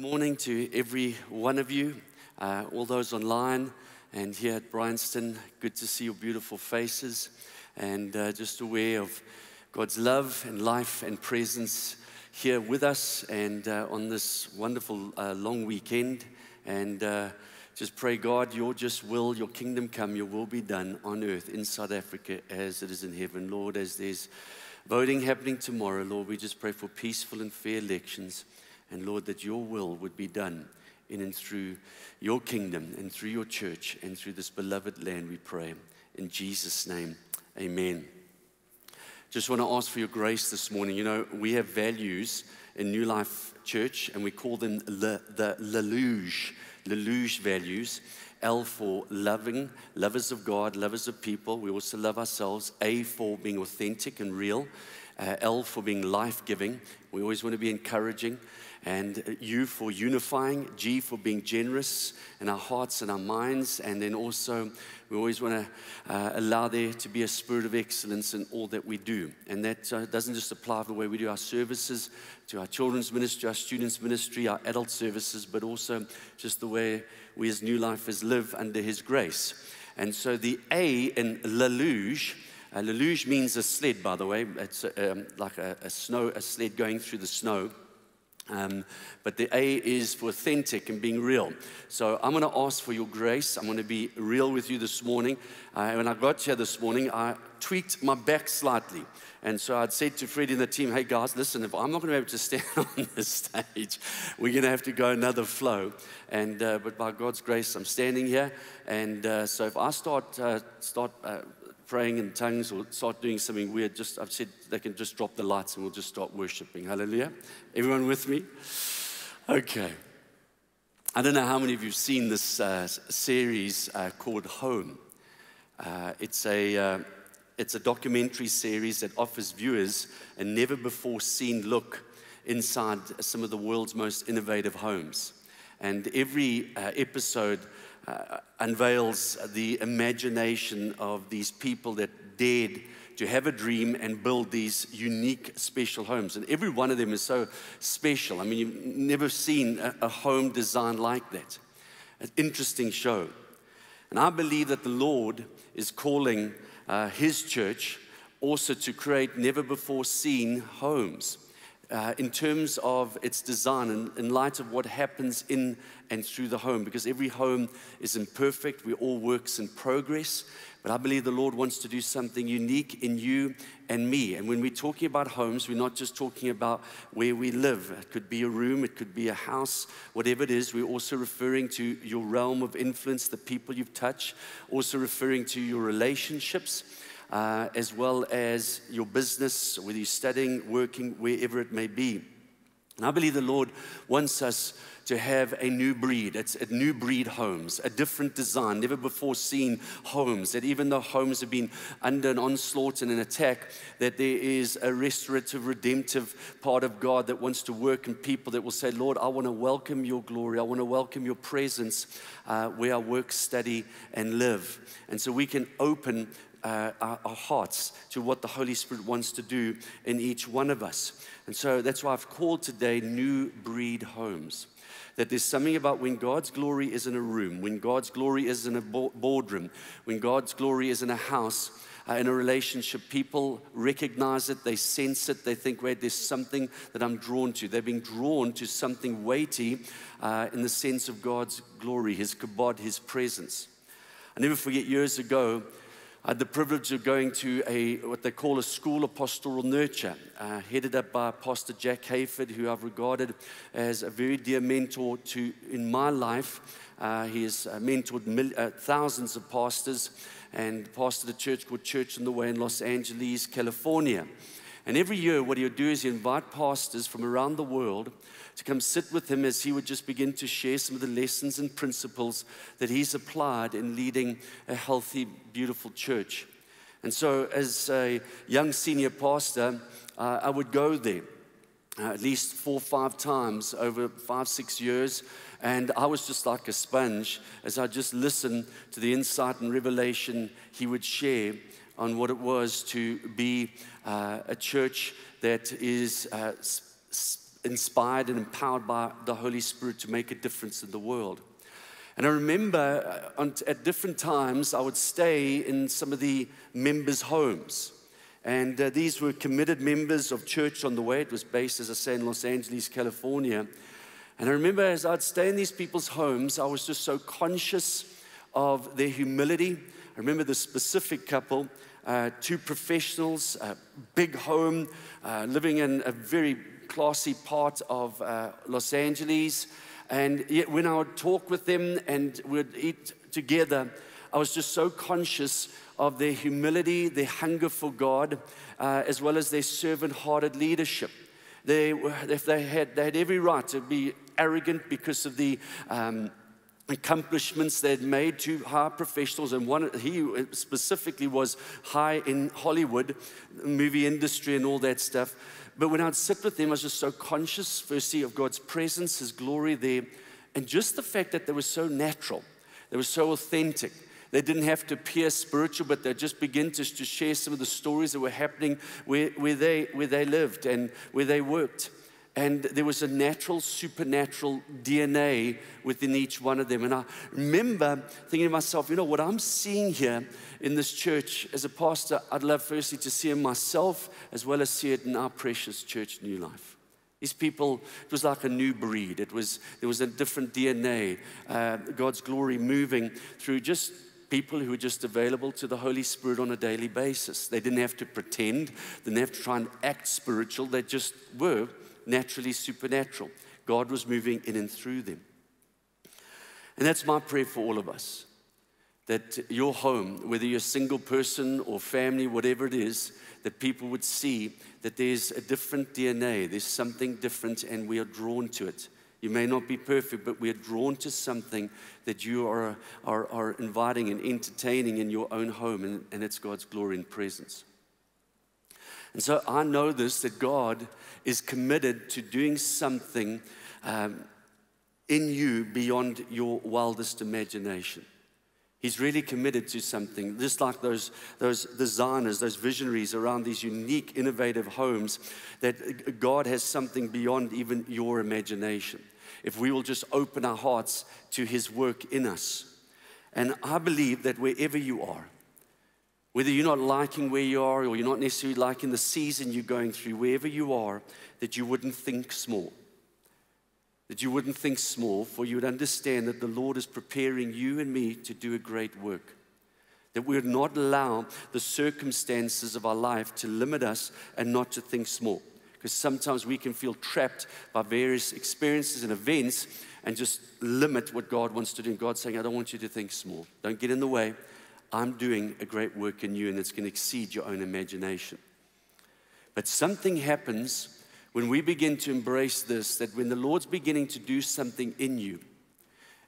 Morning to every one of you, uh, all those online and here at Bryanston. Good to see your beautiful faces and uh, just aware of God's love and life and presence here with us and uh, on this wonderful uh, long weekend. And uh, just pray, God, your just will, your kingdom come, your will be done on earth in South Africa as it is in heaven. Lord, as there's voting happening tomorrow, Lord, we just pray for peaceful and fair elections. And Lord, that your will would be done in and through your kingdom and through your church and through this beloved land, we pray. In Jesus' name, amen. Just want to ask for your grace this morning. You know, we have values in New Life Church, and we call them le, the Leluge, Leluge values. L for loving, lovers of God, lovers of people. We also love ourselves. A for being authentic and real. Uh, L for being life giving. We always want to be encouraging and U for unifying, G for being generous in our hearts and our minds, and then also we always want to uh, allow there to be a spirit of excellence in all that we do. And that uh, doesn't just apply to the way we do our services, to our children's ministry, our students' ministry, our adult services, but also just the way we as New Lifers live under His grace. And so the A in Leluge, uh, Leluge means a sled, by the way. It's um, like a, a snow, a sled going through the snow. Um, but the A is for authentic and being real. So I'm going to ask for your grace. I'm going to be real with you this morning. Uh, when I got here this morning, I tweaked my back slightly. And so I'd said to Freddie and the team, hey guys, listen, if I'm not going to be able to stand on this stage, we're going to have to go another flow. And, uh, but by God's grace, I'm standing here. And uh, so if I start, uh, start uh, praying in tongues or start doing something weird, just I've said they can just drop the lights and we'll just start worshiping. Hallelujah. Everyone with me? Okay. I don't know how many of you have seen this uh, series uh, called Home. Uh, it's, a, uh, it's a documentary series that offers viewers a never before seen look inside some of the world's most innovative homes. And every uh, episode uh, unveils the imagination of these people that dared to have a dream and build these unique, special homes. And every one of them is so special. I mean, you've never seen a, a home designed like that. An interesting show. And I believe that the Lord is calling uh, His church also to create never before seen homes uh, in terms of its design and in light of what happens in and through the home, because every home is imperfect. We're all works in progress. But I believe the Lord wants to do something unique in you and me. And when we're talking about homes, we're not just talking about where we live. It could be a room, it could be a house, whatever it is. We're also referring to your realm of influence, the people you've touched, also referring to your relationships uh, as well as your business, whether you're studying, working, wherever it may be. And I believe the Lord wants us to have a new breed. It's a new breed homes, a different design, never before seen homes. That even though homes have been under an onslaught and an attack, that there is a restorative, redemptive part of God that wants to work in people that will say, Lord, I want to welcome your glory. I want to welcome your presence uh, where I work, study, and live. And so we can open uh, our, our, hearts to what the Holy Spirit wants to do in each one of us. And so that's why I've called today New Breed Homes. That there's something about when God's glory is in a room, when God's glory is in a boardroom, when God's glory is in a house, uh, in a relationship, people recognize it, they sense it, they think, wait, there's something that I'm drawn to. They're being drawn to something weighty uh, in the sense of God's glory, His kabod, His presence. I never forget years ago, I had the privilege of going to a what they call a school of pastoral nurture, uh, headed up by Pastor Jack Hayford, who I've regarded as a very dear mentor to in my life. Uh, he has uh, mentored mil- uh, thousands of pastors and pastored a church called Church on the Way in Los Angeles, California. And every year, what he would do is he'd invite pastors from around the world to come sit with him as he would just begin to share some of the lessons and principles that he's applied in leading a healthy, beautiful church. And so, as a young senior pastor, uh, I would go there uh, at least four or five times over five, six years. And I was just like a sponge as I just listened to the insight and revelation he would share on what it was to be uh, a church that is uh, inspired and empowered by the Holy Spirit to make a difference in the world. And I remember uh, at different times I would stay in some of the members' homes. And uh, these were committed members of Church on the Way. It was based, as I say, in Los Angeles, California. And I remember as I'd stay in these people's homes, I was just so conscious of their humility. I remember the specific couple, uh, two professionals, a big home, uh, living in a very classy part of uh, Los Angeles. And yet, when I would talk with them and we'd eat together, I was just so conscious of their humility, their hunger for God, uh, as well as their servant hearted leadership. They, if they, had, they had every right to be arrogant because of the um, accomplishments they'd made to high professionals. And one, he specifically was high in Hollywood, movie industry, and all that stuff. But when I'd sit with them, I was just so conscious, firstly, of God's presence, His glory there, and just the fact that they were so natural, they were so authentic. They didn't have to appear spiritual, but they just begin to, to share some of the stories that were happening where, where, they, where they lived and where they worked. And there was a natural, supernatural DNA within each one of them. And I remember thinking to myself, you know, what I'm seeing here in this church as a pastor, I'd love firstly to see in myself as well as see it in our precious church, New Life. These people, it was like a new breed. It was, there was a different DNA, uh, God's glory moving through just people who were just available to the Holy Spirit on a daily basis. They didn't have to pretend, they didn't have to try and act spiritual, they just were naturally supernatural. God was moving in and through them. And that's my prayer for all of us that your home, whether you're a single person or family, whatever it is, that people would see that there's a different DNA, there's something different, and we are drawn to it. You may not be perfect, but we are drawn to something that you are, are, are inviting and entertaining in your own home, and, and it's God's glory and presence. And so I know this that God is committed to doing something um, in you beyond your wildest imagination. He's really committed to something, just like those, those designers, those visionaries around these unique, innovative homes, that God has something beyond even your imagination. If we will just open our hearts to His work in us. And I believe that wherever you are, whether you're not liking where you are or you're not necessarily liking the season you're going through, wherever you are, that you wouldn't think small that you wouldn't think small, for you would understand that the Lord is preparing you and me to do a great work. That we would not allow the circumstances of our life to limit us and not to think small. Because sometimes we can feel trapped by various experiences and events and just limit what God wants to do. And God's saying, I don't want you to think small. Don't get in the way. I'm doing a great work in you, and it's going to exceed your own imagination. But something happens when we begin to embrace this, that when the Lord's beginning to do something in you,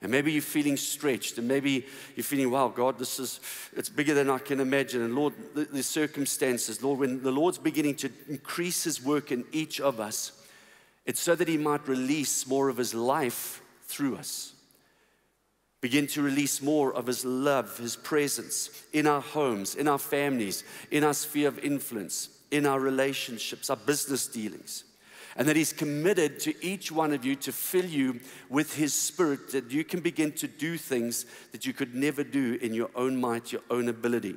and maybe you're feeling stretched, and maybe you're feeling, wow, God, this is, it's bigger than I can imagine. And Lord, the, the circumstances, Lord, when the Lord's beginning to increase His work in each of us, it's so that He might release more of His life through us. Begin to release more of His love, His presence in our homes, in our families, in our sphere of influence, in our relationships, our business dealings and that He's committed to each one of you to fill you with His Spirit, that you can begin to do things that you could never do in your own might, your own ability.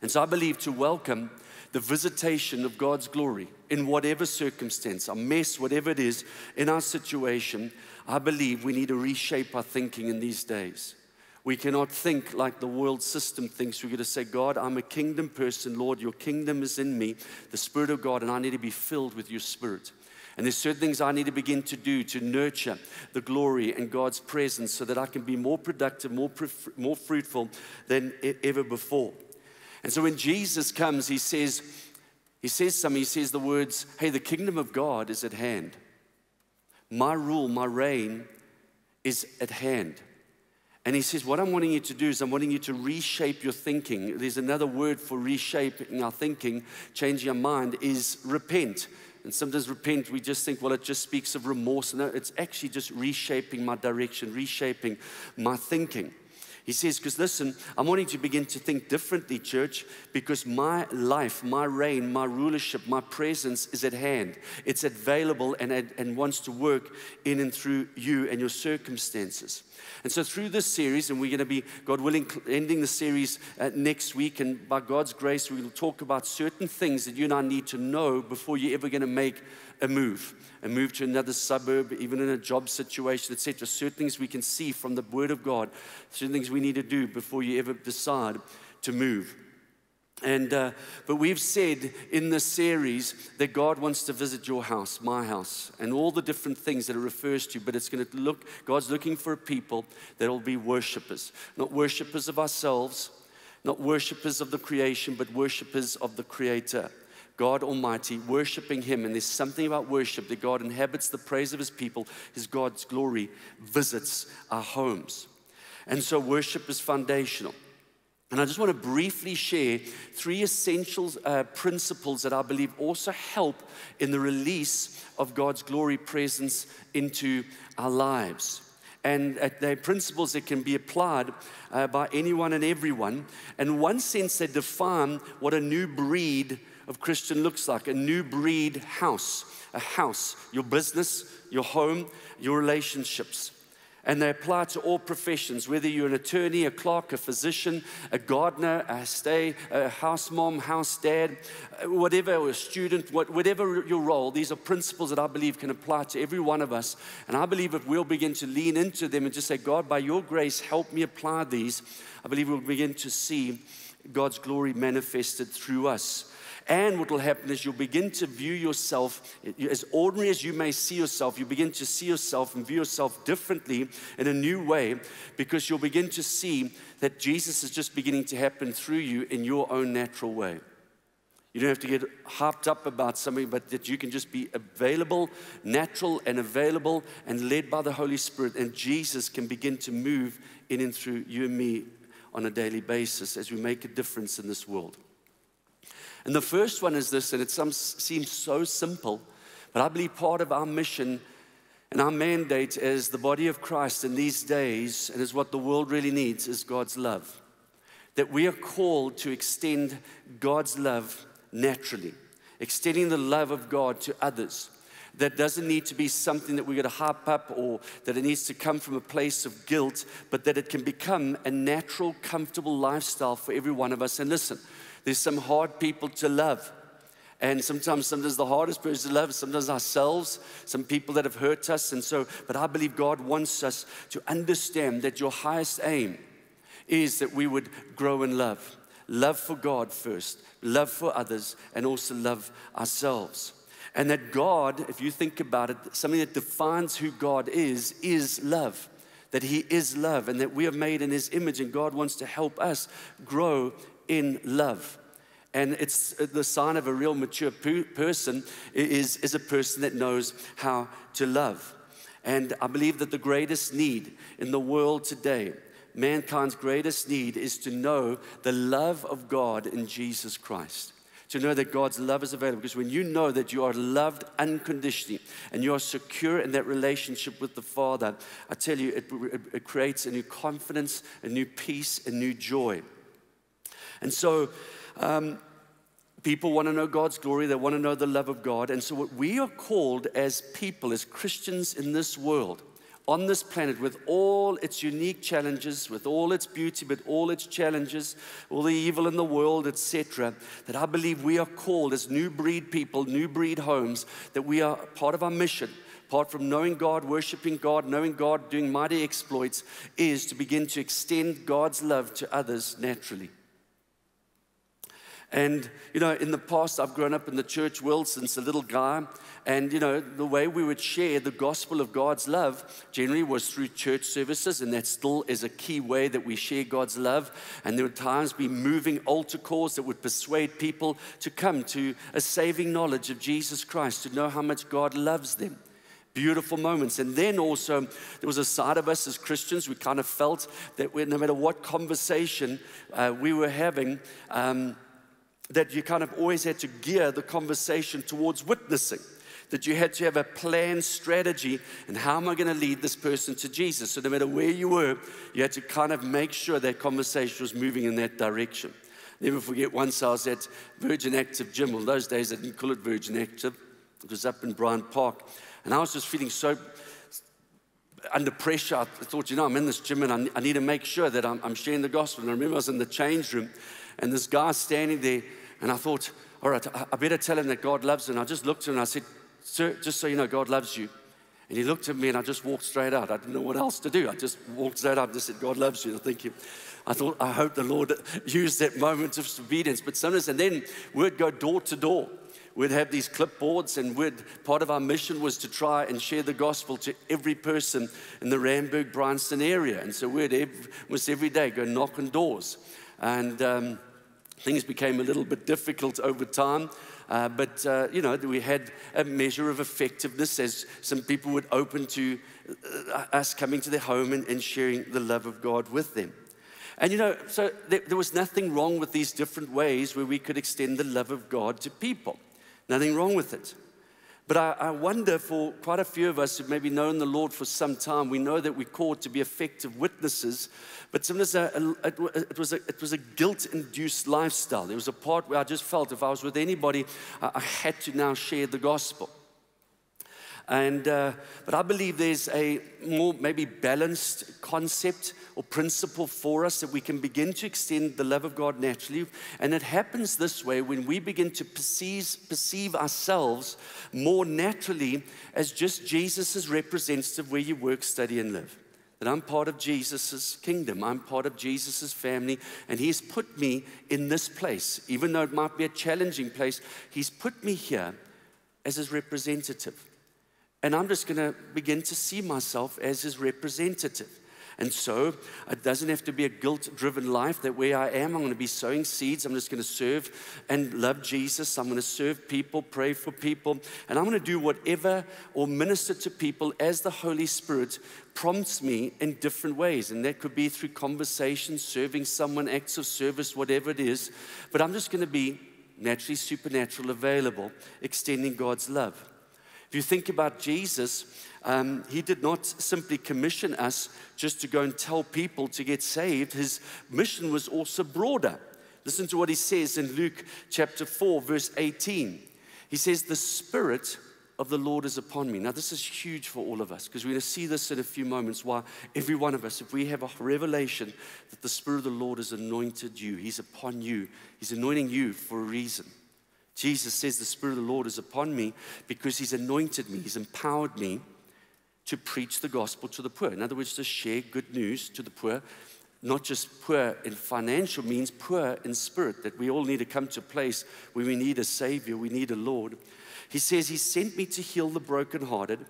And so I believe to welcome the visitation of God's glory in whatever circumstance, a mess, whatever it is, in our situation, I believe we need to reshape our thinking in these days. We cannot think like the world system thinks. We're going to say, God, I'm a kingdom person. Lord, your kingdom is in me, the Spirit of God, and I need to be filled with your Spirit. And there's certain things I need to begin to do to nurture the glory and God's presence so that I can be more productive, more, more fruitful than ever before. And so when Jesus comes, he says, he says something, he says the words, hey, the kingdom of God is at hand. My rule, my reign is at hand. And he says, What I'm wanting you to do is I'm wanting you to reshape your thinking. There's another word for reshaping our thinking, changing our mind, is repent. And sometimes repent, we just think, well, it just speaks of remorse. No, it's actually just reshaping my direction, reshaping my thinking. He says, because listen, I'm wanting to begin to think differently, church, because my life, my reign, my rulership, my presence is at hand. It's available and, and wants to work in and through you and your circumstances. And so, through this series, and we're going to be, God willing, ending the series uh, next week, and by God's grace, we will talk about certain things that you and I need to know before you're ever going to make a move, a move to another suburb, even in a job situation, etc. Certain things we can see from the Word of God, certain things we need to do before you ever decide to move. And, uh, but we've said in this series that God wants to visit your house, my house, and all the different things that it refers to. But it's going to look, God's looking for a people that will be worshipers, not worshipers of ourselves, not worshipers of the creation, but worshipers of the Creator. God Almighty, worshiping Him. And there's something about worship that God inhabits the praise of His people, His God's glory visits our homes. And so worship is foundational. And I just want to briefly share three essential uh, principles that I believe also help in the release of God's glory presence into our lives. And uh, they're principles that can be applied uh, by anyone and everyone. And one sense, they define what a new breed of Christian looks like a new breed house, a house, your business, your home, your relationships. And they apply to all professions, whether you're an attorney, a clerk, a physician, a gardener, a stay, a house mom, house dad, whatever, or a student, whatever your role, these are principles that I believe can apply to every one of us. And I believe if we'll begin to lean into them and just say, God, by your grace, help me apply these, I believe we'll begin to see God's glory manifested through us. And what will happen is you'll begin to view yourself, as ordinary as you may see yourself, you begin to see yourself and view yourself differently in a new way because you'll begin to see that Jesus is just beginning to happen through you in your own natural way. You don't have to get hopped up about something, but that you can just be available, natural and available, and led by the Holy Spirit. And Jesus can begin to move in and through you and me on a daily basis as we make a difference in this world. And the first one is this, and it seems so simple, but I believe part of our mission and our mandate as the body of Christ in these days, and is what the world really needs, is God's love. That we are called to extend God's love naturally, extending the love of God to others. That doesn't need to be something that we're going to harp up or that it needs to come from a place of guilt, but that it can become a natural, comfortable lifestyle for every one of us. And listen, there's some hard people to love. And sometimes, sometimes the hardest person to love sometimes ourselves, some people that have hurt us. And so, but I believe God wants us to understand that your highest aim is that we would grow in love. Love for God first, love for others, and also love ourselves. And that God, if you think about it, something that defines who God is, is love. That He is love, and that we are made in His image, and God wants to help us grow in love. And it's uh, the sign of a real mature person is, is a person that knows how to love. And I believe that the greatest need in the world today, mankind's greatest need, is to know the love of God in Jesus Christ. To know that God's love is available. Because when you know that you are loved unconditionally and you are secure in that relationship with the Father, I tell you, it, it, it creates a new confidence, a new peace, a new joy. And so, um, people want to know God's glory, they want to know the love of God. And so, what we are called as people, as Christians in this world, on this planet, with all its unique challenges, with all its beauty, but all its challenges, all the evil in the world, etc., that I believe we are called as new breed people, new breed homes, that we are part of our mission apart from knowing God, worshiping God, knowing God, doing mighty exploits, is to begin to extend God's love to others naturally. And, you know, in the past, I've grown up in the church world since a little guy. And, you know, the way we would share the gospel of God's love generally was through church services. And that still is a key way that we share God's love. And there would times be moving altar calls that would persuade people to come to a saving knowledge of Jesus Christ, to know how much God loves them beautiful moments. And then also, there was a side of us as Christians, we kind of felt that we no matter what conversation uh, we were having, um, that you kind of always had to gear the conversation towards witnessing. that you had to have a plan strategy and how am I going to lead this person to Jesus? So no matter where you were, you had to kind of make sure that conversation was moving in that direction. Never forget once I was at Virgin Active Gym. Well, those days I didn't call it Virgin Active. It was up in Bryanpark. And I was just feeling so under pressure. I thought, you know, I'm in this gym and I, need to make sure that I'm sharing the gospel. And I remember I was in the change room and this guy standing there. And I thought, all right, I better tell him that God loves him. And I just looked at him and I said, Sir, just so you know, God loves you. And he looked at me and I just walked straight out. I didn't know what else to do. I just walked straight out and just said, God loves you. I think I thought, I hope the Lord used that moment of obedience. But sometimes, and then we'd go door to door. We'd have these clipboards, and we'd, part of our mission was to try and share the gospel to every person in the Randburg, Bryanston area. And so we'd every, almost every day go knock on doors. And um, things became a little bit difficult over time. Uh, but, uh, you know, we had a measure of effectiveness as some people would open to uh, us coming to their home and, and, sharing the love of God with them. And, you know, so there, there was nothing wrong with these different ways where we could extend the love of God to people. Nothing wrong with it. But I, I, wonder for quite a few of us who've maybe known the Lord for some time, we know that we're called to be effective witnesses, but sometimes uh, a, a, it was a, it was a guilt induced lifestyle. There was a part where I just felt if I was with anybody, I, I had to now share the gospel. And, uh, but I believe there's a more maybe balanced concept or principle for us that we can begin to extend the love of God naturally. And it happens this way when we begin to perceive, perceive ourselves more naturally as just Jesus' representative where you work, study, and live. That I'm part of Jesus' kingdom, I'm part of Jesus' family, and He's put me in this place. Even though it might be a challenging place, He's put me here as His representative. And I'm just going to begin to see myself as his representative. And so it doesn't have to be a guilt driven life that where I am, I'm going to be sowing seeds. I'm just going to serve and love Jesus. I'm going to serve people, pray for people, and I'm going to do whatever or minister to people as the Holy Spirit prompts me in different ways. And that could be through conversation, serving someone, acts of service, whatever it is. But I'm just going to be naturally supernatural available, extending God's love. If you think about Jesus, um, he did not simply commission us just to go and tell people to get saved. His mission was also broader. Listen to what he says in Luke chapter 4, verse 18. He says, The Spirit of the Lord is upon me. Now, this is huge for all of us because we're going to see this in a few moments. Why every one of us, if we have a revelation that the Spirit of the Lord has anointed you, He's upon you, He's anointing you for a reason. Jesus says, The Spirit of the Lord is upon me because He's anointed me, He's empowered me to preach the gospel to the poor. In other words, to share good news to the poor, not just poor in financial means, poor in spirit, that we all need to come to a place where we need a Savior, we need a Lord. He says, He sent me to heal the brokenhearted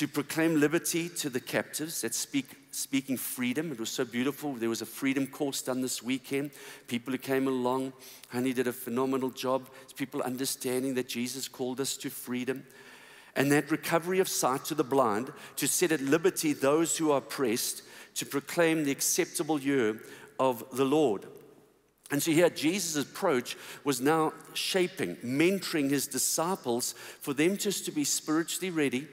to proclaim liberty to the captives that speak, speaking freedom. It was so beautiful. There was a freedom course done this weekend. People who came along, Honey did a phenomenal job. It's people understanding that Jesus called us to freedom. And that recovery of sight to the blind, to set at liberty those who are oppressed, to proclaim the acceptable year of the Lord. And so here, Jesus' approach was now shaping, mentoring his disciples for them just to be spiritually ready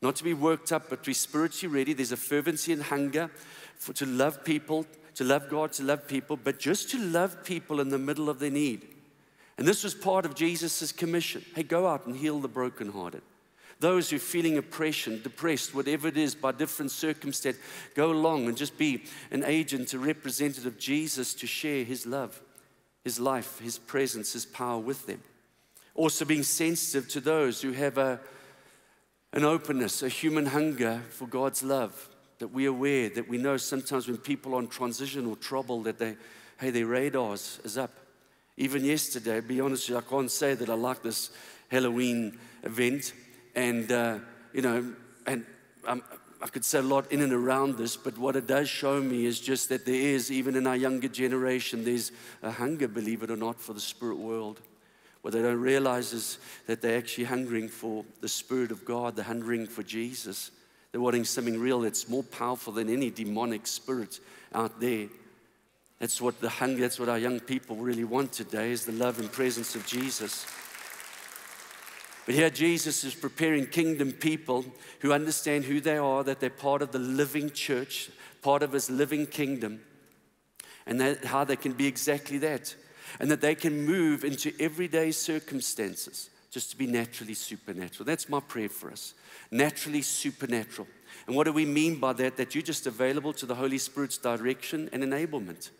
not to be worked up, but to be spiritually ready. There's a fervency and hunger for, to love people, to love God, to love people, but just to love people in the middle of their need. And this was part of Jesus' commission. Hey, go out and heal the brokenhearted. Those who are feeling oppression, depressed, whatever it is, by different circumstance, go along and just be an agent, a representative of Jesus to share his love, his life, his presence, his power with them. Also being sensitive to those who have a an openness, a human hunger for God's love, that we're aware, that we know sometimes when people are in transition or trouble, that they, hey, their radars is up. Even yesterday, be honest, I can't say that I like this Halloween event, and uh, you know, and I could say a lot in and around this, but what it does show me is just that there is, even in our younger generation, there's a hunger, believe it or not, for the spirit world. What they don't realize is that they're actually hungering for the Spirit of God, they're hungering for Jesus. They're wanting something real that's more powerful than any demonic spirit out there. That's what the hunger, that's what our young people really want today is the love and presence of Jesus. But here Jesus is preparing kingdom people who understand who they are, that they're part of the living church, part of his living kingdom, and that, how they can be exactly that, and that they can move into everyday circumstances just to be naturally supernatural. That's my prayer for us naturally supernatural. And what do we mean by that? That you're just available to the Holy Spirit's direction and enablement.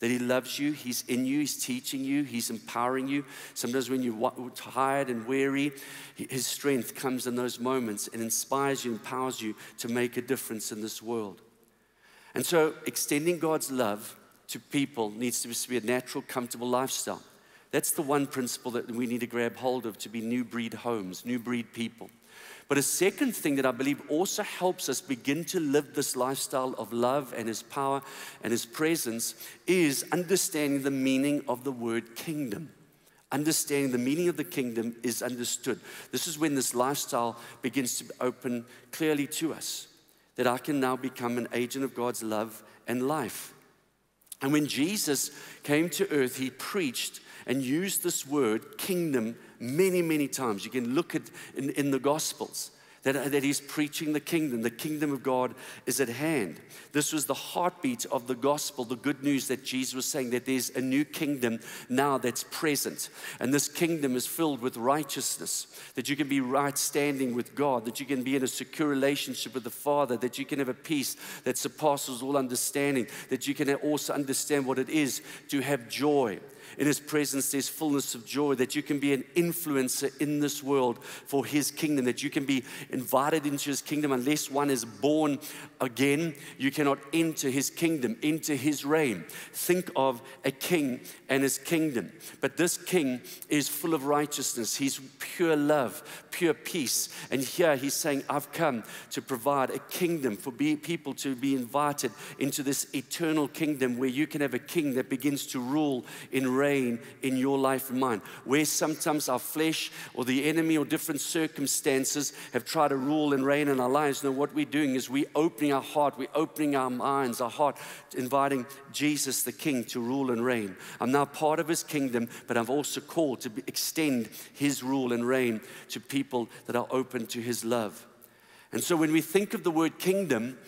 That He loves you, He's in you, He's teaching you, He's empowering you. Sometimes when you're tired and weary, His strength comes in those moments and inspires you, empowers you to make a difference in this world. And so, extending God's love to people needs to be a natural, comfortable lifestyle. That's the one principle that we need to grab hold of to be new breed homes, new breed people. But a second thing that I believe also helps us begin to live this lifestyle of love and His power and His presence is understanding the meaning of the word kingdom. Understanding the meaning of the kingdom is understood. This is when this lifestyle begins to open clearly to us that I can now become an agent of God's love and life. And when Jesus came to earth, he preached and used this word, kingdom, many, many times. You can look at in, in the Gospels that, that he's preaching the kingdom. The kingdom of God is at hand. This was the heartbeat of the gospel, the good news that Jesus was saying that there's a new kingdom now that's present. And this kingdom is filled with righteousness, that you can be right standing with God, that you can be in a secure relationship with the Father, that you can have a peace that surpasses all understanding, that you can also understand what it is to have joy in His presence, there's fullness of joy, that you can be an influencer in this world for His kingdom, that you can be invited into His kingdom. Unless one is born again, you cannot enter His kingdom, enter His reign. Think of a king and His kingdom. But this king is full of righteousness, He's pure love, pure peace. And here He's saying, I've come to provide a kingdom for people to be invited into this eternal kingdom where you can have a king that begins to rule in reign reign in your life and mine. Where sometimes our flesh or the enemy or different circumstances have tried to rule and reign in our lives. Now, what we're doing is we're opening our heart, we're opening our minds, our heart, inviting Jesus the King to rule and reign. I'm now part of his kingdom, but I'm also called to extend his rule and reign to people that are open to his love. And so when we think of the word kingdom,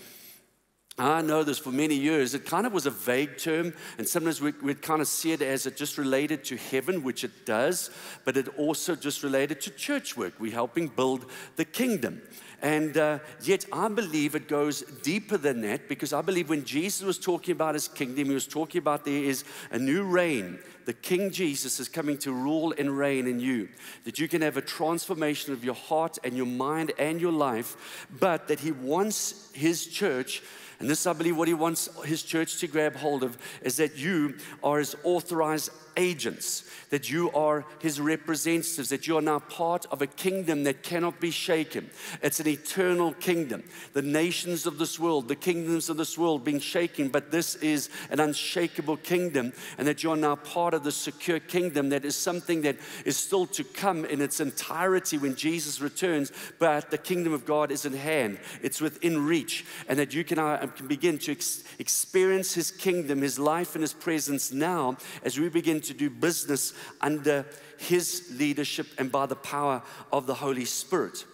I know this for many years. It kind of was a vague term, and sometimes we, would kind of see it as it just related to heaven, which it does, but it also just related to church work. We're helping build the kingdom. And uh, yet, I believe it goes deeper than that because I believe when Jesus was talking about his kingdom, he was talking about there is a new reign. The King Jesus is coming to rule and reign in you. That you can have a transformation of your heart and your mind and your life, but that he wants his church and this, I believe, what he wants his church to grab hold of is that you are his authorized agents, that you are his representatives, that you are now part of a kingdom that cannot be shaken. It's an eternal kingdom. The nations of this world, the kingdoms of this world being shaken, but this is an unshakable kingdom, and that you're now part of the secure kingdom that is something that is still to come in its entirety when Jesus returns, but the kingdom of God is in hand, it's within reach, and that you can, uh, can begin to ex- experience his kingdom, his life, and his presence now as we begin to do business under His leadership and by the power of the Holy Spirit.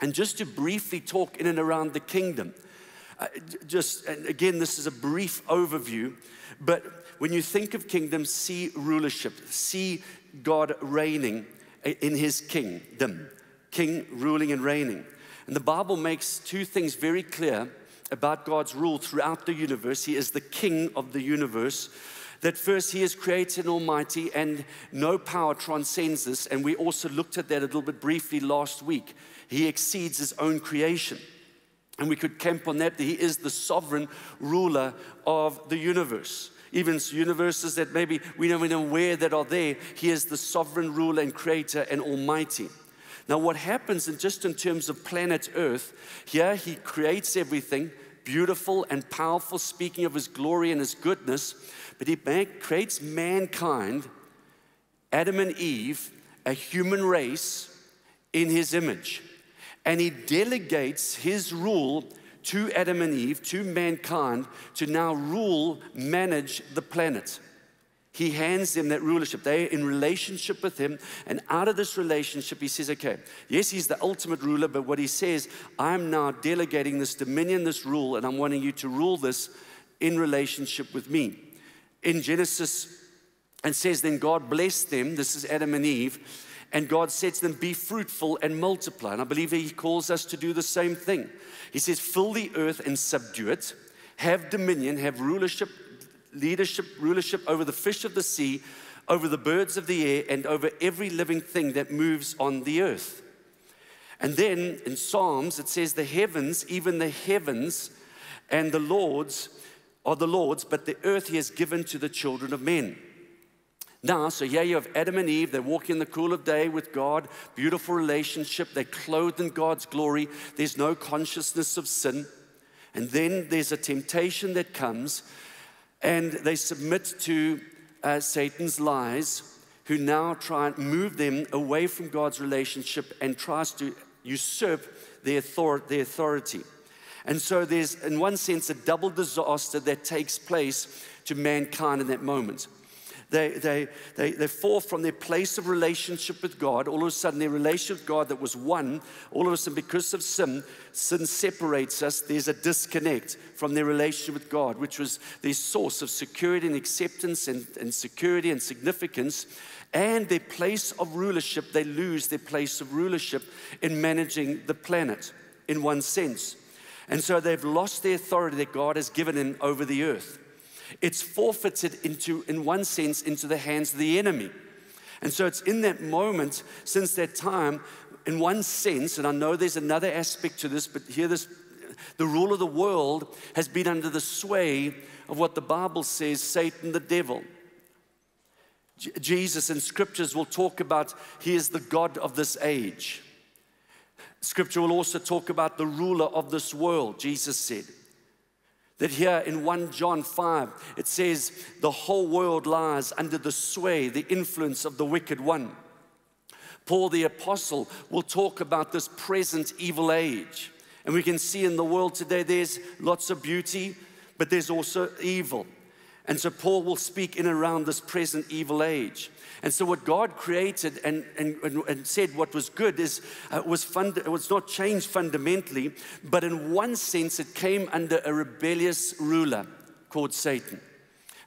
And just to briefly talk in and around the kingdom, uh, just, again, this is a brief overview, but when you think of kingdom, see rulership, see God reigning in His kingdom, king ruling and reigning. And the Bible makes two things very clear about God's rule throughout the universe. He is the king of the universe that first He is created almighty, and no power transcends this. And we also looked at that a little bit briefly last week. He exceeds His own creation. And we could camp on that, that He is the sovereign ruler of the universe. Even universes that maybe we don't even aware that are there, He is the sovereign ruler and creator and almighty. Now, what happens in just in terms of planet Earth, here He creates everything beautiful and powerful, speaking of His glory and His goodness but he creates mankind, Adam and Eve, a human race in his image. And he delegates his rule to Adam and Eve, to mankind, to now rule, manage the planet. He hands them that rulership. They're in relationship with him. And out of this relationship, he says, okay, yes, he's the ultimate ruler, but what he says, I'm now delegating this dominion, this rule, and I'm wanting you to rule this in relationship with me. In Genesis, and says, then God blessed them. This is Adam and Eve. And God said to them, Be fruitful and multiply. And I believe He calls us to do the same thing. He says, Fill the earth and subdue it, have dominion, have rulership leadership, rulership over the fish of the sea, over the birds of the air, and over every living thing that moves on the earth. And then in Psalms, it says, The heavens, even the heavens, and the Lord's are the Lord's, but the earth he has given to the children of men. Now, so here you have Adam and Eve. They're walking in the cool of day with God, beautiful relationship. They're clothed in God's glory. There's no consciousness of sin. And then there's a temptation that comes and they submit to uh, Satan's lies, who now try and move them away from God's relationship and tries to usurp their authority. And so there's, in one sense, a double disaster that takes place to mankind in that moment. They, they, they, they fall from their place of relationship with God. All of a sudden, their relationship with God that was one, all of a sudden, because of sin, sin separates us. There's a disconnect from their relationship with God, which was their source of security and acceptance and, and security and significance. And their place of rulership, they lose their place of rulership in managing the planet, in one sense. And so they've lost the authority that God has given them over the earth it's forfeited into, in one sense, into the hands of the enemy. And so it's in that moment, since that time, in one sense, and I know there's another aspect to this, but here this the rule of the world has been under the sway of what the Bible says Satan, the devil. J- Jesus in scriptures will talk about he is the God of this age. Scripture will also talk about the ruler of this world, Jesus said. That here in 1 John 5, it says, the whole world lies under the sway, the influence of the wicked one. Paul the Apostle will talk about this present evil age. And we can see in the world today there's lots of beauty, but there's also evil. And so Paul will speak in around this present evil age. And so, what God created and, and, and said what was good is uh, was fund, was not changed fundamentally, but in one sense, it came under a rebellious ruler called Satan.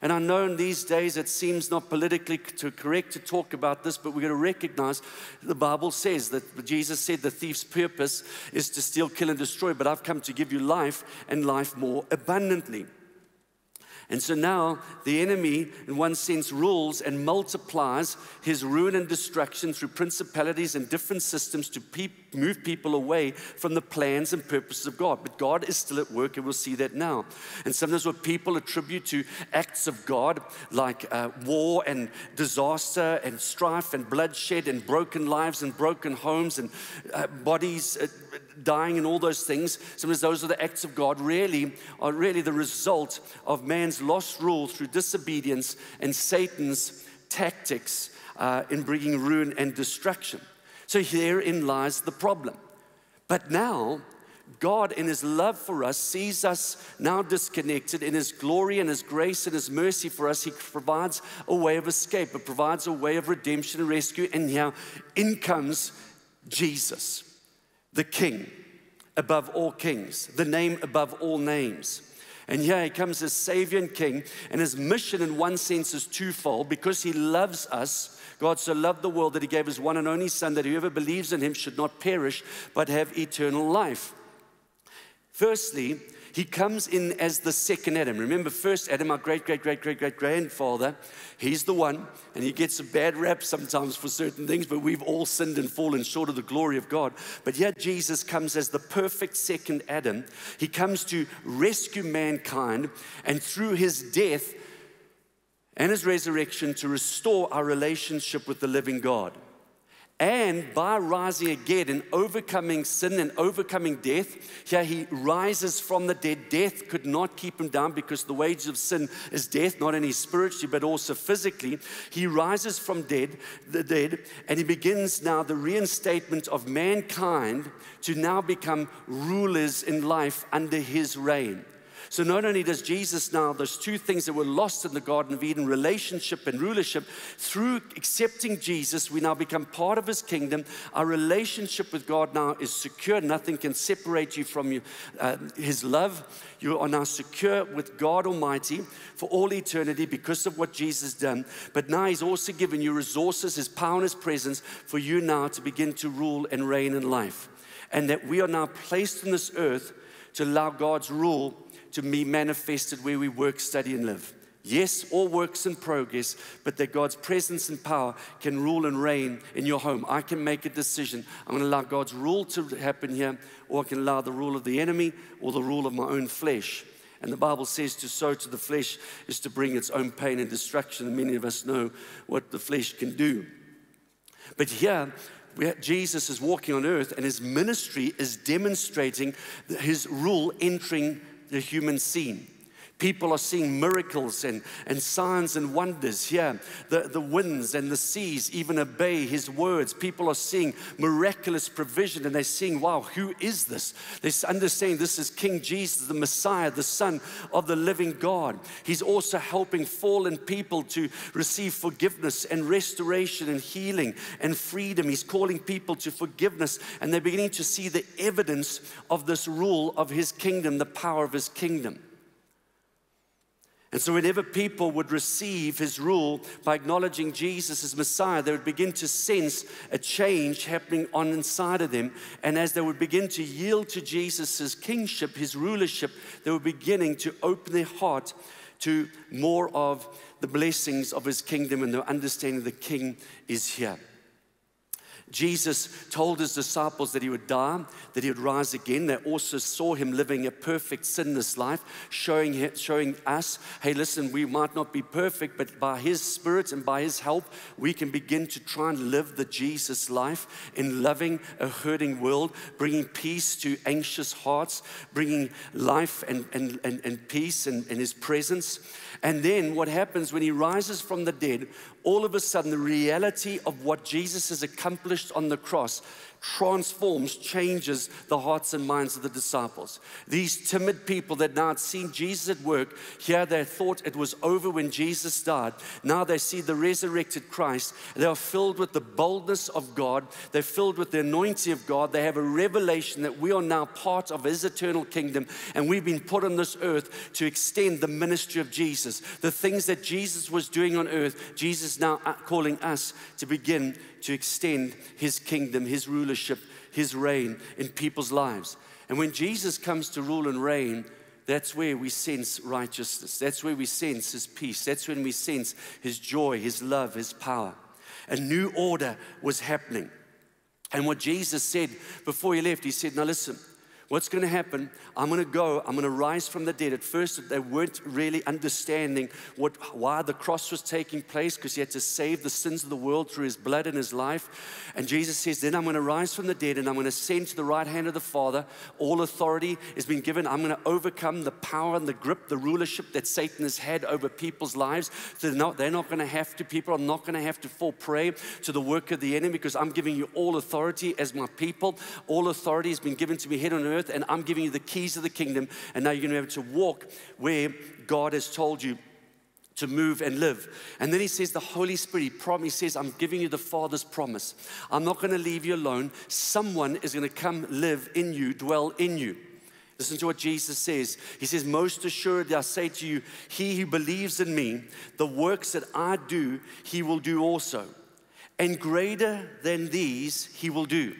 And I know in these days it seems not politically to correct to talk about this, but we're going to recognize the Bible says that Jesus said the thief's purpose is to steal, kill, and destroy, but I've come to give you life and life more abundantly. And so now the enemy, in one sense, rules and multiplies his ruin and destruction through principalities and different systems to pe- move people away from the plans and purposes of God. But God is still at work, and we'll see that now. And sometimes what people attribute to acts of God, like uh, war and disaster and strife and bloodshed and broken lives and broken homes and uh, bodies uh, dying and all those things, sometimes those are the acts of God, really are really the result of man's lost rule through disobedience and Satan's tactics uh, in bringing ruin and destruction. So herein lies the problem. But now, God, in His love for us, sees us now disconnected. In His glory and His grace and His mercy for us, He provides a way of escape, it provides a way of redemption and rescue. And now in comes Jesus, the King above all kings, the name above all names. And here he comes as Savior and King, and his mission, in one sense, is twofold because he loves us. God so loved the world that he gave his one and only Son, that whoever believes in him should not perish, but have eternal life. Firstly, he comes in as the second Adam. Remember, first Adam, our great, great, great, great, great grandfather, he's the one, and he gets a bad rap sometimes for certain things, but we've all sinned and fallen short of the glory of God. But yet, Jesus comes as the perfect second Adam. He comes to rescue mankind, and through his death and his resurrection, to restore our relationship with the living God. And by rising again and overcoming sin and overcoming death, here he rises from the dead. Death could not keep him down because the wages of sin is death, not only spiritually but also physically. He rises from dead, the dead, and he begins now the reinstatement of mankind to now become rulers in life under his reign. So not only does Jesus now, those two things that were lost in the Garden of Eden, relationship and rulership, through accepting Jesus, we now become part of his kingdom. Our relationship with God now is secure. Nothing can separate you from you, uh, his love. You are now secure with God Almighty for all eternity because of what Jesus done. But now he's also given you resources, his power and his presence for you now to begin to rule and reign in life. And that we are now placed in this earth to allow God's rule to be manifested where we work, study, and live. Yes, all works in progress, but that God's presence and power can rule and reign in your home. I can make a decision. I'm going to allow God's rule to happen here, or I can allow the rule of the enemy or the rule of my own flesh. And the Bible says to sow to the flesh is to bring its own pain and destruction. And many of us know what the flesh can do. But here, Jesus is walking on earth, and his ministry is demonstrating his rule entering the human scene. People are seeing miracles and, and signs and wonders here. The, the winds and the seas even obey his words. People are seeing miraculous provision and they're seeing, wow, who is this? They're understanding this is King Jesus, the Messiah, the Son of the living God. He's also helping fallen people to receive forgiveness and restoration and healing and freedom. He's calling people to forgiveness and they're beginning to see the evidence of this rule of his kingdom, the power of his kingdom. And so, whenever people would receive his rule by acknowledging Jesus as Messiah, they would begin to sense a change happening on inside of them. And as they would begin to yield to Jesus' kingship, his rulership, they were beginning to open their heart to more of the blessings of his kingdom and the understanding the king is here. Jesus told his disciples that he would die, that he would rise again. They also saw him living a perfect, sinless life, showing, showing us hey, listen, we might not be perfect, but by his spirit and by his help, we can begin to try and live the Jesus life in loving a hurting world, bringing peace to anxious hearts, bringing life and, and, and, and peace in, in his presence. And then what happens when he rises from the dead, all of a sudden the reality of what Jesus has accomplished on the cross transforms, changes the hearts and minds of the disciples. These timid people that now had seen Jesus at work, here they thought it was over when Jesus died. Now they see the resurrected Christ. They are filled with the boldness of God. They're filled with the anointing of God. They have a revelation that we are now part of His eternal kingdom and we've been put on this earth to extend the ministry of Jesus. The things that Jesus was doing on earth, Jesus now calling us to begin to extend his kingdom, his rulership, his reign in people's lives. And when Jesus comes to rule and reign, that's where we sense righteousness. That's where we sense his peace. That's when we sense his joy, his love, his power. A new order was happening. And what Jesus said before he left, he said, Now listen, What's going to happen? I'm going to go. I'm going to rise from the dead. At first, they weren't really understanding what, why the cross was taking place because he had to save the sins of the world through his blood and his life. And Jesus says, Then I'm going to rise from the dead and I'm going to send to the right hand of the Father. All authority has been given. I'm going to overcome the power and the grip, the rulership that Satan has had over people's lives. So they're not, they're not going to have to, people are not going to have to fall prey to the work of the enemy because I'm giving you all authority as my people. All authority has been given to me here on earth earth, and I'm giving you the keys of the kingdom. And now you're to be able to walk where God has told you to move and live. And then he says, The Holy Spirit, he, prom- he says, I'm giving you the Father's promise. I'm not to leave you alone. Someone is to come live in you, dwell in you. Listen to what Jesus says. He says, Most assuredly, I say to you, he who believes in me, the works that I do, he will do also. And greater than these, he will do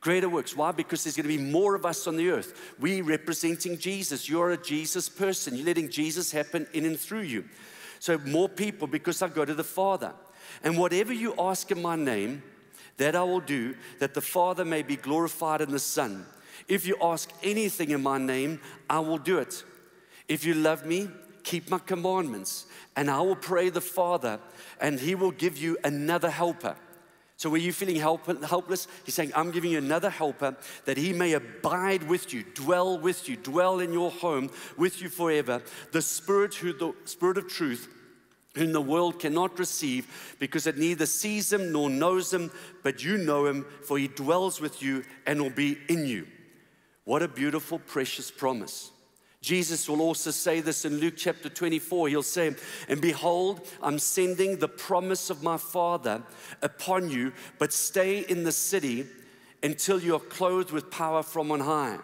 greater works. Why? Because there's going to be more of us on the earth. We representing Jesus. You're a Jesus person. You're letting Jesus happen in and through you. So more people because I go to the Father. And whatever you ask in my name, that I will do, that the Father may be glorified in the Son. If you ask anything in my name, I will do it. If you love me, keep my commandments, and I will pray the Father, and he will give you another helper so, were you feeling help, helpless? He's saying, I'm giving you another helper that he may abide with you, dwell with you, dwell in your home with you forever. The Spirit, who the Spirit of truth, whom the world cannot receive because it neither sees him nor knows him, but you know him, for he dwells with you and will be in you. What a beautiful, precious promise. Jesus will also say this in Luke chapter 24. He'll say, And behold, I'm sending the promise of my Father upon you, but stay in the city until you are clothed with power from on high.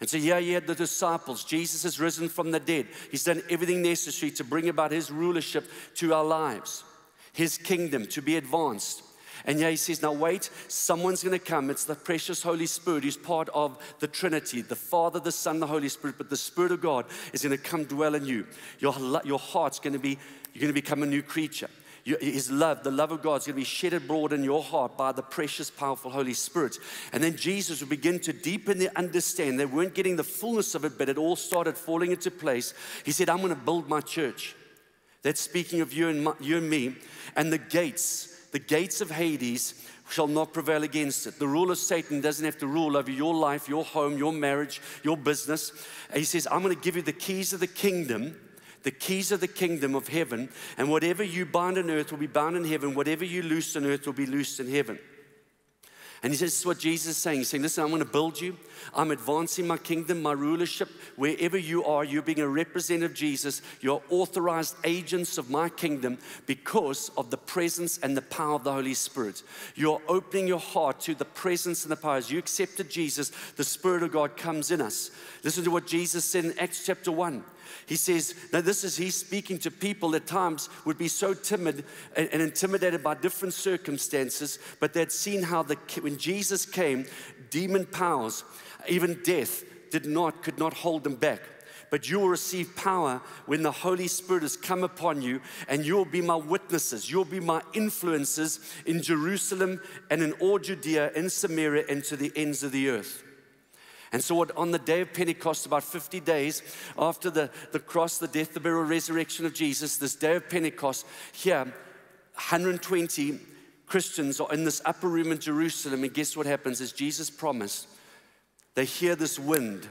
And so, yeah, you had the disciples. Jesus has risen from the dead. He's done everything necessary to bring about his rulership to our lives, his kingdom to be advanced. And yeah, he says, now wait, someone's going to come. It's the precious Holy Spirit who's part of the Trinity the Father, the Son, the Holy Spirit. But the Spirit of God is going to come dwell in you. Your, your heart's going to be, you're going to become a new creature. His love, the love of God, is going to be shed abroad in your heart by the precious, powerful Holy Spirit. And then Jesus will begin to deepen their understanding. They weren't getting the fullness of it, but it all started falling into place. He said, I'm going to build my church. That's speaking of you and, my, you and me. And the gates, the gates of Hades shall not prevail against it. The rule of Satan doesn't have to rule over your life, your home, your marriage, your business. And he says, I'm going to give you the keys of the kingdom, the keys of the kingdom of heaven, and whatever you bind on earth will be bound in heaven, whatever you loose on earth will be loosed in heaven. And he says, This is what Jesus is saying. He's saying, Listen, I'm going to build you. I'm advancing my kingdom, my rulership. Wherever you are, you're being a representative of Jesus. You're authorized agents of my kingdom because of the presence and the power of the Holy Spirit. You're opening your heart to the presence and the power. As you accepted Jesus, the Spirit of God comes in us. Listen to what Jesus said in Acts chapter 1. He says, now this is, he's speaking to people at times would be so timid and, and intimidated by different circumstances, but they'd seen how the, when Jesus came, demon powers, even death, did not, could not hold them back but you will receive power when the Holy Spirit has come upon you, and you'll be my witnesses. You'll be my influences in Jerusalem and in all Judea and Samaria and to the ends of the earth. And so, on the day of Pentecost, about 50 days after the, the cross, the death, the burial, resurrection of Jesus, this day of Pentecost, here, 120 Christians are in this upper room in Jerusalem. And guess what happens? As Jesus promised, they hear this wind,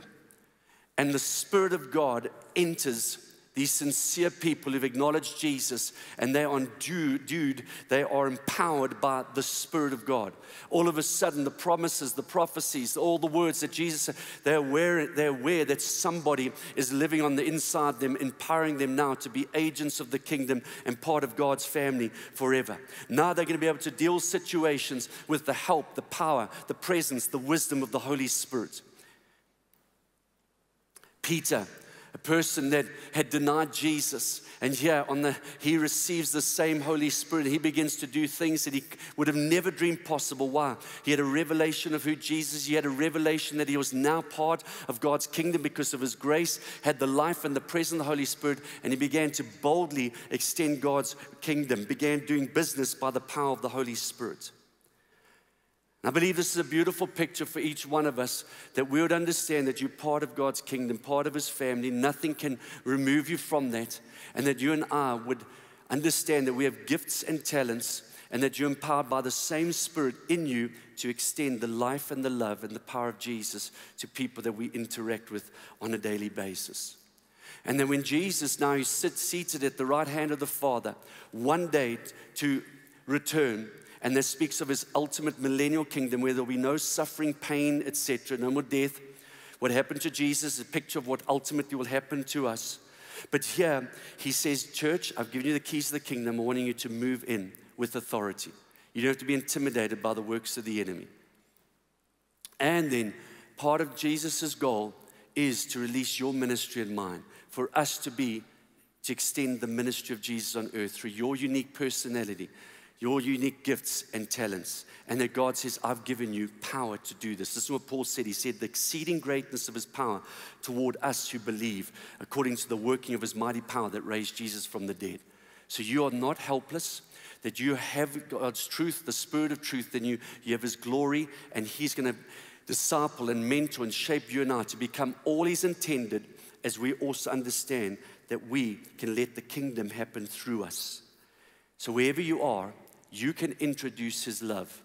and the Spirit of God enters these sincere people who've acknowledged Jesus and they are endued, they are empowered by the Spirit of God. All of a sudden, the promises, the prophecies, all the words that Jesus said, they're aware, they're aware that somebody is living on the inside them, empowering them now to be agents of the kingdom and part of God's family forever. Now they're going to be able to deal situations with the help, the power, the presence, the wisdom of the Holy Spirit. Peter a person that had denied Jesus. And here on the he receives the same Holy Spirit. He begins to do things that he would have never dreamed possible. Why? He had a revelation of who Jesus, he had a revelation that he was now part of God's kingdom because of his grace, had the life and the presence of the Holy Spirit, and he began to boldly extend God's kingdom, began doing business by the power of the Holy Spirit. I believe this is a beautiful picture for each one of us that we would understand that you're part of God's kingdom, part of His family. Nothing can remove you from that. And that you and I would understand that we have gifts and talents and that you're empowered by the same Spirit in you to extend the life and the love and the power of Jesus to people that we interact with on a daily basis. And then when Jesus now sits seated at the right hand of the Father, one day to return and this speaks of his ultimate millennial kingdom where there'll be no suffering, pain, etc., no more death. What happened to Jesus is a picture of what ultimately will happen to us. But here he says, Church, I've given you the keys of the kingdom. I'm wanting you to move in with authority. You don't have to be intimidated by the works of the enemy. And then part of Jesus' goal is to release your ministry and mine, for us to be, to extend the ministry of Jesus on earth through your unique personality, your unique gifts and talents, and that God says, I've given you power to do this. This is what Paul said. He said, The exceeding greatness of his power toward us who believe, according to the working of his mighty power that raised Jesus from the dead. So you are not helpless, that you have God's truth, the spirit of truth, then you, you have his glory, and he's going to disciple and mentor and shape you and I to become all he's intended as we also understand that we can let the kingdom happen through us. So wherever you are, you can introduce His love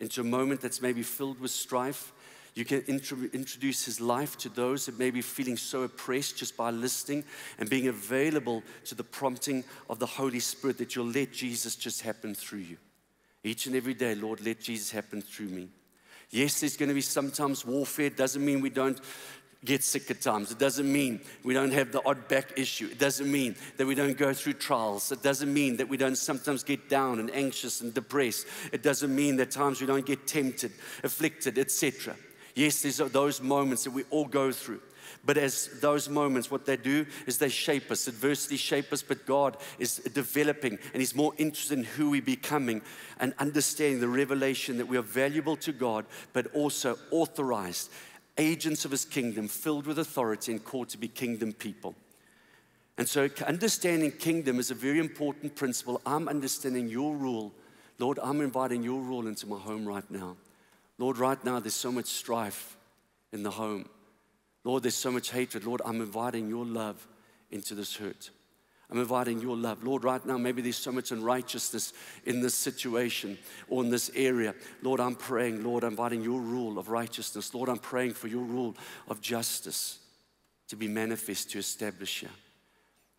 into a moment that's maybe filled with strife. You can introduce His life to those that may be feeling so oppressed just by listening and being available to the prompting of the Holy Spirit that you'll let Jesus just happen through you. Each and every day, Lord, let Jesus happen through me. Yes, there's going to be sometimes warfare. Doesn't mean we don't get sick at times. It doesn't mean we don't have the odd back issue. It doesn't mean that we don't go through trials. It doesn't mean that we don't sometimes get down and anxious and depressed. It doesn't mean that times we don't get tempted, afflicted, etc. Yes, there's those moments that we all go through. But as those moments, what they do is they shape us. Adversity shape us, but God is developing and He's more interested in who we're becoming and understanding the revelation that we are valuable to God, but also authorized agents of his kingdom, filled with authority and called to be kingdom people. And so, understanding kingdom is a very important principle. I'm understanding your rule. Lord, I'm inviting your rule into my home right now. Lord, right now there's so much strife in the home. Lord, there's so much hatred. Lord, I'm inviting your love into this hurt. I'm inviting your love. Lord, right now, maybe there's so much unrighteousness in this situation or in this area. Lord, I'm praying, Lord, I'm inviting your rule of righteousness. Lord, I'm praying for your rule of justice to be manifest, to establish here.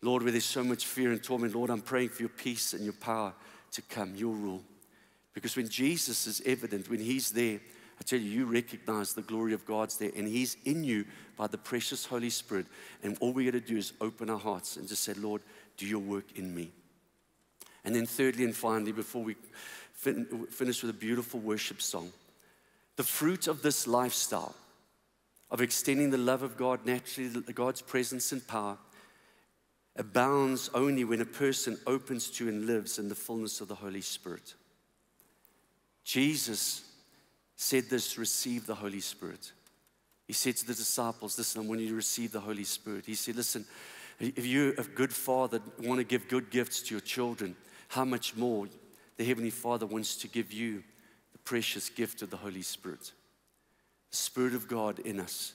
Lord, where there's so much fear and torment, Lord, I'm praying for your peace and your power to come, your rule. Because when Jesus is evident, when he's there, I tell you, you recognize the glory of God's there, and He's in you by the precious Holy Spirit. And all we got to do is open our hearts and just say, Lord, do your work in me. And then, thirdly and finally, before we fin- finish with a beautiful worship song, the fruit of this lifestyle of extending the love of God, naturally, God's presence and power, abounds only when a person opens to and lives in the fullness of the Holy Spirit. Jesus said this receive the Holy Spirit. He said to the disciples, Listen, want you receive the Holy Spirit. He said, Listen, if you're a good father, want to give good gifts to your children, how much more the Heavenly Father wants to give you the precious gift of the Holy Spirit, the Spirit of God in us.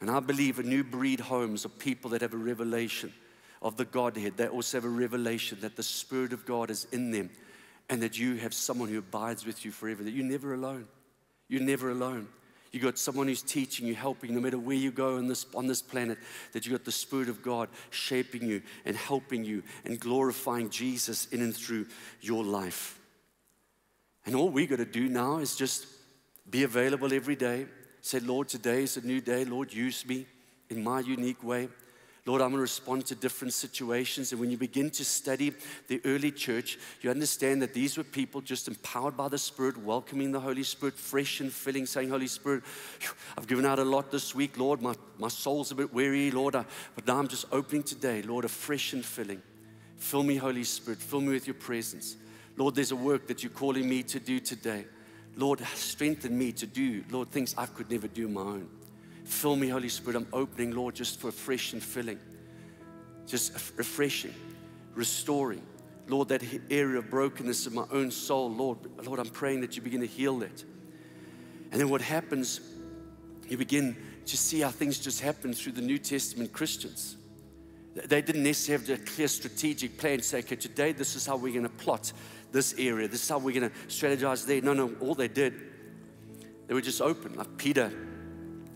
And I believe a new breed homes of people that have a revelation of the Godhead. They also have a revelation that the Spirit of God is in them and that you have someone who abides with you forever, that you're never alone. You're never alone. You got someone who's teaching you, helping, no matter where you go on this, on this planet, that you got the Spirit of God shaping you and helping you and glorifying Jesus in and through your life. And all we got to do now is just be available every day. Say, Lord, today is a new day. Lord, use me in my unique way. Lord, I'm going to respond to different situations. And when you begin to study the early church, you understand that these were people just empowered by the Spirit, welcoming the Holy Spirit, fresh and filling, saying, Holy Spirit, I've given out a lot this week, Lord. My, my soul's a bit weary, Lord. I, but now I'm just opening today, Lord, a fresh and filling. Fill me, Holy Spirit. Fill me with your presence. Lord, there's a work that you're calling me to do today. Lord, strengthen me to do, Lord, things I could never do my own. Fill me, Holy Spirit. I'm opening, Lord, just for a fresh and filling, just refreshing, restoring. Lord, that area of brokenness in my own soul, Lord, Lord, I'm praying that you begin to heal it. And then what happens, you begin to see how things just happen through the New Testament Christians. They didn't necessarily have a clear strategic plan to say, okay, today this is how we're going to plot this area, this is how we're going to strategize there. No, no, all they did, they were just open. Like Peter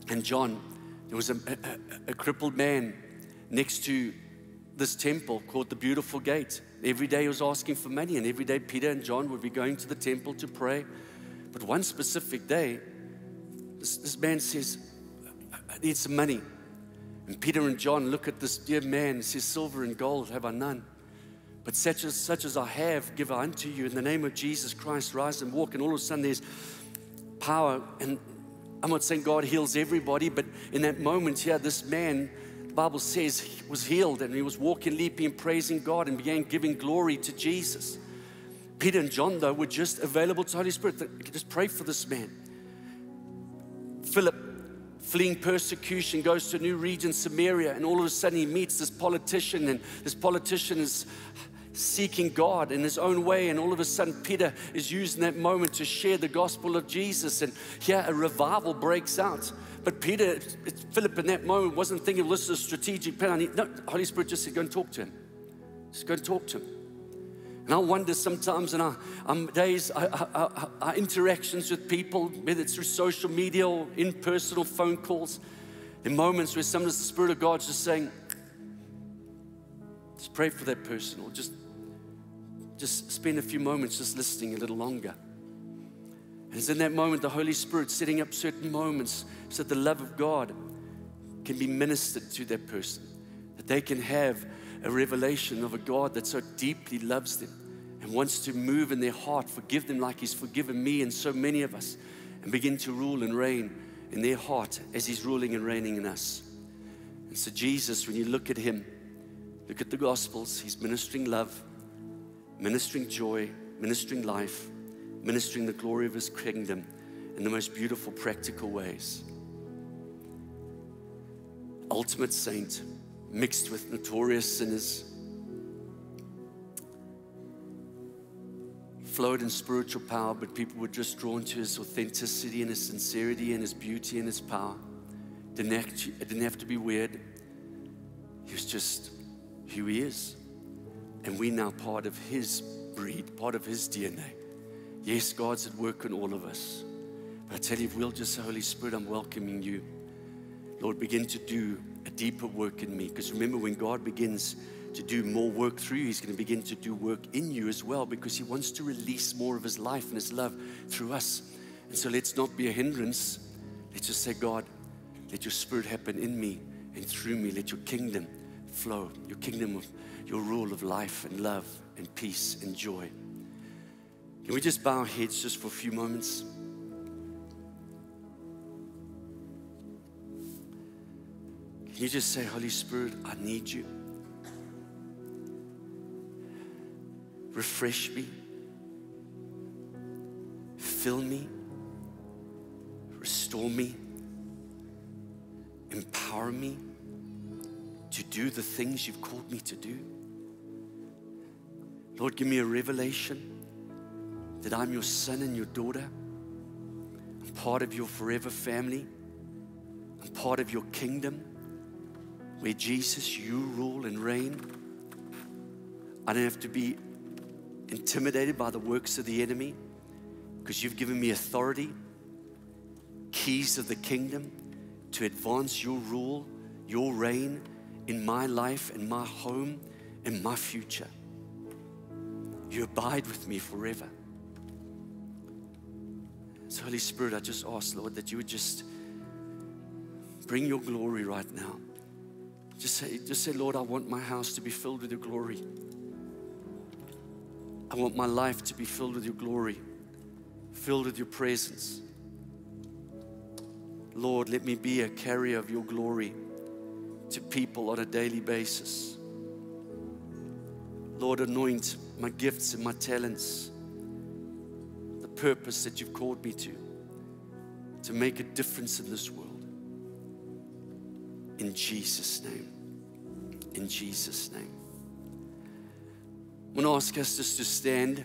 and John, there was a, a, a crippled man next to this temple called the Beautiful Gate. Every day he was asking for money, and every day Peter and John would be going to the temple to pray. But one specific day, this, this man says, I need some money. And Peter and John look at this dear man and says, Silver and gold have I none. But such as, such as I have, give I unto you. In the name of Jesus Christ, rise and walk. And all of a sudden, there's power and I'm not saying God heals everybody, but in that moment here, this man, the Bible says, he was healed and he was walking, leaping, praising God and began giving glory to Jesus. Peter and John, though, were just available to Holy Spirit. Just pray for this man. Philip, fleeing persecution, goes to a new region, Samaria, and all of a sudden he meets this politician, and this politician is seeking God in his own way. And all of a sudden, Peter is using that moment to share the gospel of Jesus. And here, a revival breaks out. But Peter, Philip, in that moment, wasn't thinking, this is a strategic plan. Need, no, Holy Spirit just said, go and talk to him. Just go and talk to him. And I wonder sometimes in our, um, our days, our, our, our, interactions with people, whether it's through social media or in personal phone calls, in moments where sometimes the Spirit of God's just saying, just pray for that person or just just spend a few moments just listening a little longer. And it's in that moment the Holy Spirit setting up certain moments so that the love of God can be ministered to that person, that they can have a revelation of a God that so deeply loves them and wants to move in their heart, forgive them like He's forgiven me and so many of us, and begin to rule and reign in their heart as He's ruling and reigning in us. And so, Jesus, when you look at Him, look at the Gospels, He's ministering love, ministering joy, ministering life, ministering the glory of His kingdom in the most beautiful, practical ways. Ultimate saint mixed with notorious sinners, flowed in spiritual power, but people were just drawn to his authenticity and his sincerity and his beauty and his power. Didn't have to, it didn't have to be weird. He was just who he is. And we now part of his breed, part of his DNA. Yes, God's at work in all of us. But I tell you, if we'll just say, Holy Spirit, I'm welcoming you. Lord, begin to do a deeper work in me. Because remember, when God begins to do more work through you, He's going to begin to do work in you as well because He wants to release more of His life and His love through us. And so let's not be a hindrance. Let's just say, God, let your spirit happen in me and through me. Let your kingdom flow, your kingdom of your rule of life and love and peace and joy. Can we just bow our heads just for a few moments? Can you just say, Holy Spirit, I need you? Refresh me, fill me, restore me, empower me to do the things you've called me to do. Lord, give me a revelation that I'm your son and your daughter. I'm part of your forever family. I'm part of your kingdom where Jesus, you rule and reign. I don't have to be intimidated by the works of the enemy because you've given me authority, keys of the kingdom to advance your rule, your reign in my life, in my home, in my future. You abide with me forever. So, Holy Spirit, I just ask, Lord, that you would just bring your glory right now. Just say, just say, Lord, I want my house to be filled with your glory. I want my life to be filled with your glory, filled with your presence. Lord, let me be a carrier of your glory to people on a daily basis. Lord, anoint my gifts and my talents, the purpose that you've called me to, to make a difference in this world. In Jesus' name in Jesus' name. I want to ask us just to stand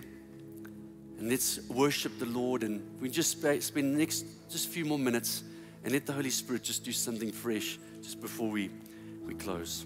and let's worship the Lord. And we just spend the next just a few more minutes and let the Holy Spirit just do something fresh just before we, we close.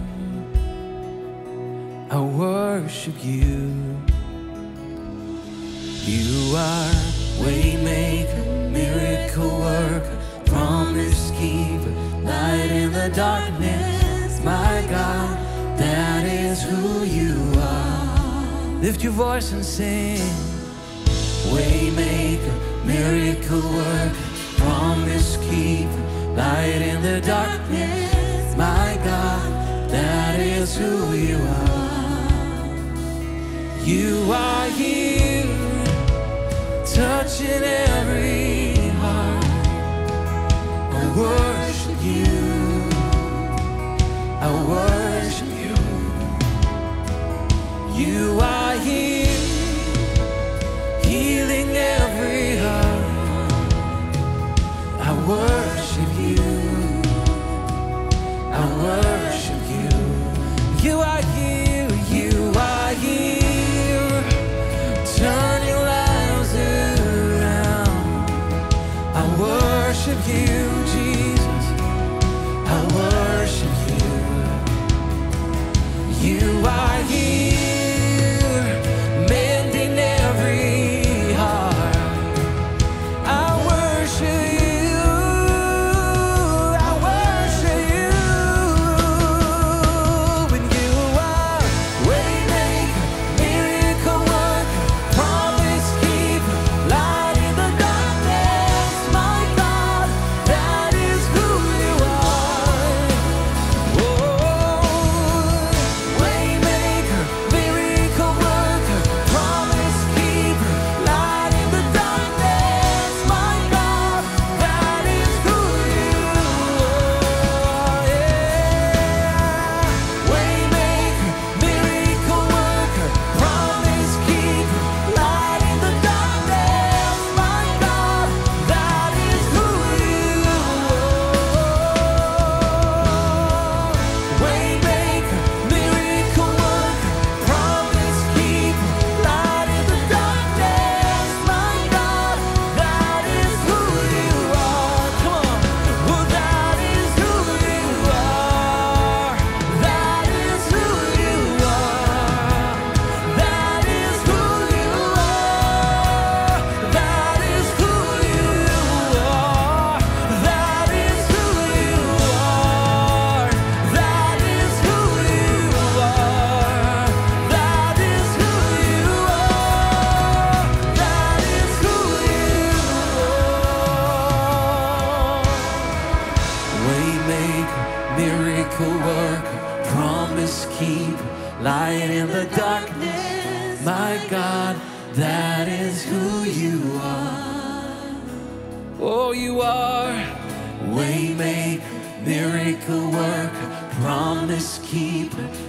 touch you. You are waymaker, miracle worker, promise keeper, light in the darkness. My God, that is who you are. Lift your voice and sing. Waymaker, miracle worker, promise keeper, light in the darkness. My God, that is who you are. You are here, touching every heart. I worship you. I worship you. You are here, healing every heart. I worship you.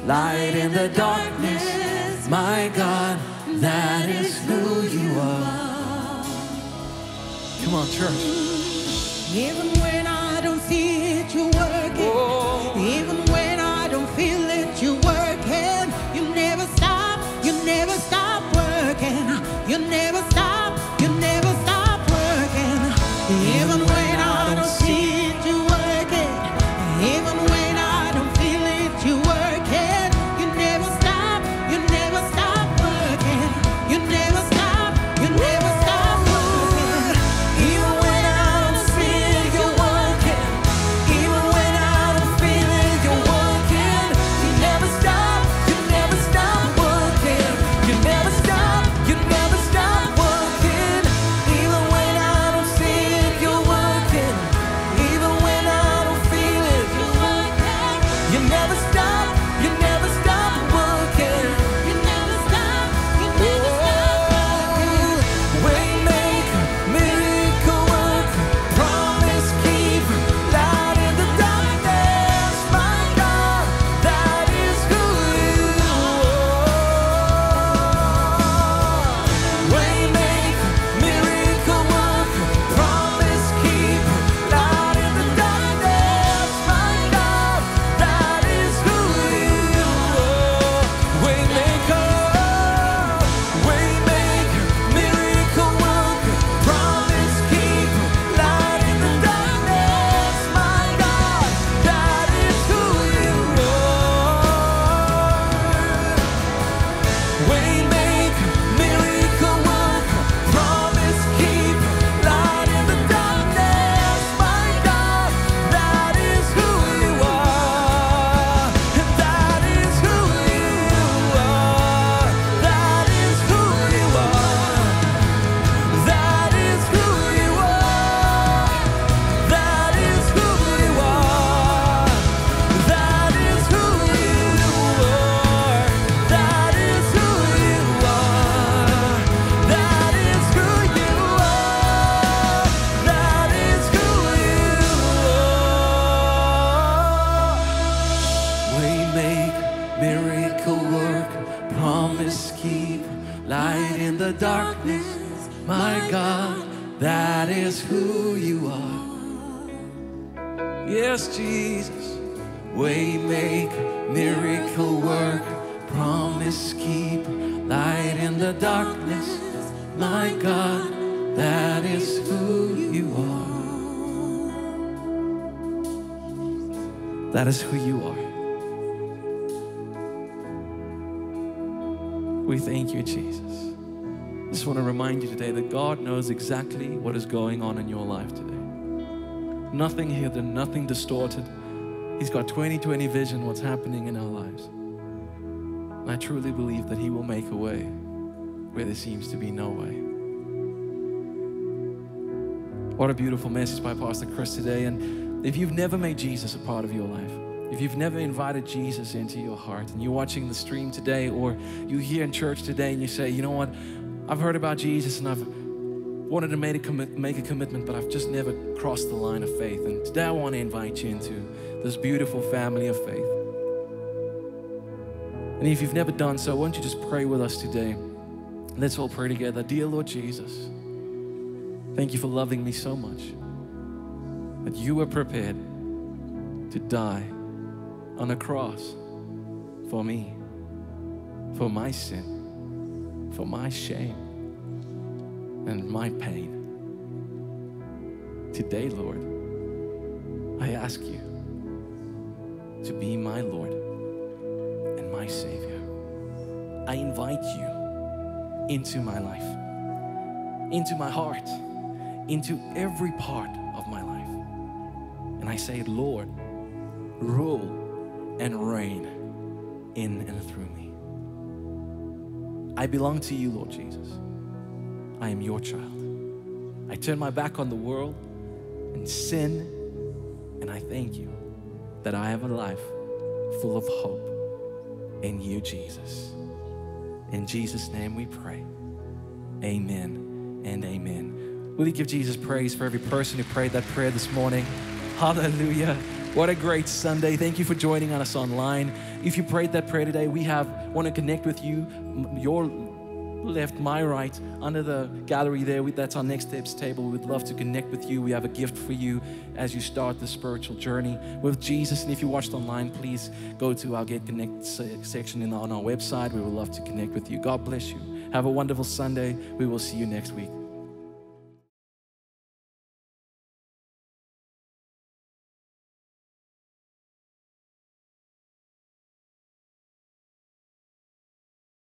light in the darkness. My God, that is who you are. Come on, church. Even when I exactly what is going on in your life today. Nothing hidden, nothing distorted. He's got 2020 vision what's happening in our lives. And I truly believe that He will make a way where there seems to be no way. What a beautiful message by Pastor Chris today. And if you've never made Jesus a part of your life, if you've never invited Jesus into your heart and you're watching the stream today or you're here in church today and you say, you know what, I've heard about Jesus and I've wanted to make a, commit, make a commitment, but I've just never crossed the line of faith. And today I want to invite you into this beautiful family of faith. And if you've never done so, why don't you just pray with us today? Let's all pray together. Dear Lord Jesus, thank you for loving me so much that you were prepared to die on a cross for me, for my sin, for my shame, and my pain. Today, Lord, I ask you to be my Lord and my Savior. I invite you into my life, into my heart, into every part of my life. And I say, Lord, rule and reign in and through me. I belong to you, Lord Jesus. I am your child. I turn my back on the world and sin, and I thank you that I have a life full of hope in you, Jesus. In Jesus' name we pray. Amen and amen. Will you give Jesus praise for every person who prayed that prayer this morning? Hallelujah. What a great Sunday. Thank you for joining us online. If you prayed that prayer today, we have want to connect with you. Your left, my right, under the gallery there, that's our next steps table. We'd love to connect with you. We have a gift for you as you start the spiritual journey with Jesus. And if you watched online, please go to our Get Connect se- section on our website. We would love to connect with you. God bless you. Have a wonderful Sunday. We will see you next week.